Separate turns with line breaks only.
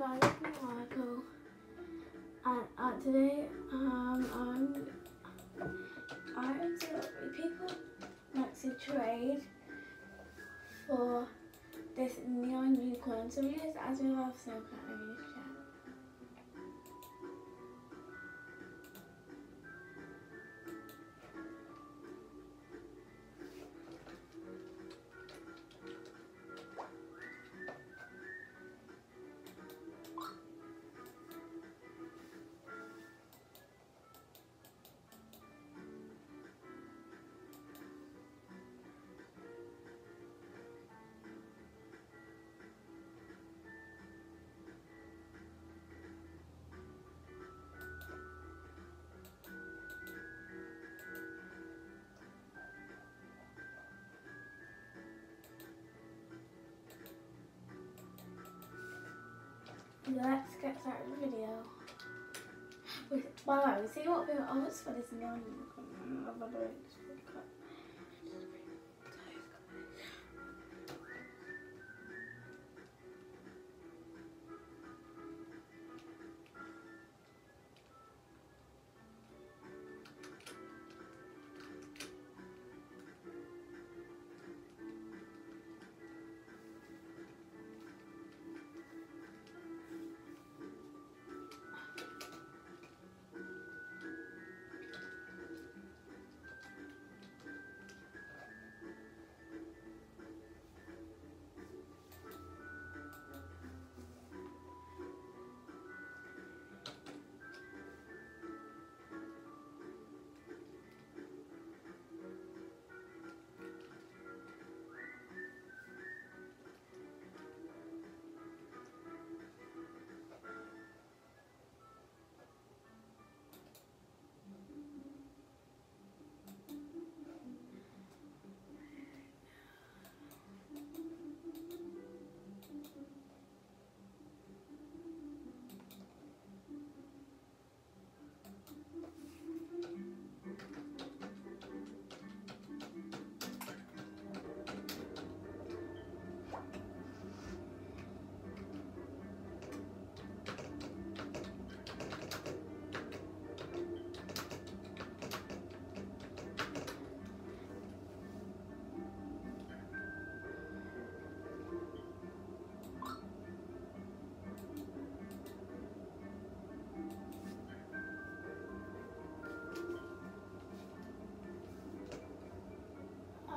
Michael. And uh, today, um, I'm, I'm observe people like to trade for this neon unicorn. So just as we have so kind of Let's get started with the video. Wait, the see what we oh it's for this unicorn. Oh, gosh, give